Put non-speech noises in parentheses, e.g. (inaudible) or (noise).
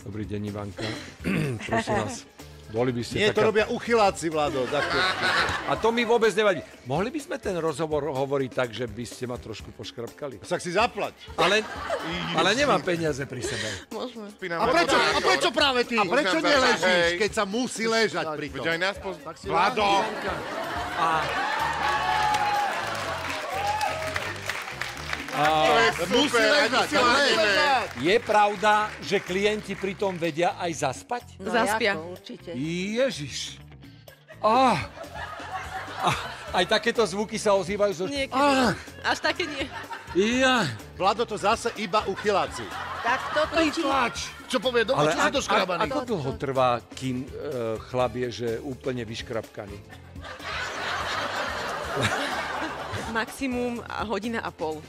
Dobrý deň, Ivanka. (clears throat) Prosím vás, boli by ste Nie, to taká... robia uchyláci, Vlado. A to mi vôbec nevadí. Mohli by sme ten rozhovor hovoriť tak, že by ste ma trošku poškrapkali? Tak si zaplať. Ale, ale nemám peniaze pri sebe. Môžeme. A prečo, a prečo práve ty? A prečo neležíš, keď sa musí ležať pri tom? Veď aj nás poz... Vlado! A, Musí Super, ležať, ani je pravda, že klienti pritom vedia aj zaspať? No, Zaspia. Jako, určite. Ježiš. Ah. Ah, aj takéto zvuky sa ozývajú zo... Niekedy. Ah, Až také nie. ja. Vlado, to zase iba uchyláci. Tak toto ti... Tlač. Čo povie doma, Ale čo si ak, to ak, škrabaný? ako dlho trvá, kým uh, chlap je, že úplne vyškrapkaný? Maximum hodina a pol.